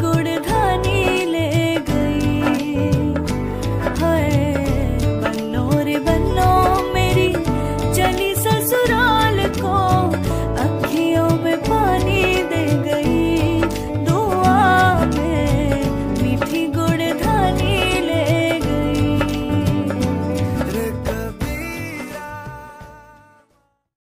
गुड़